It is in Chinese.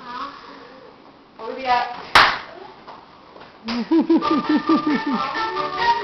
啊，我这边。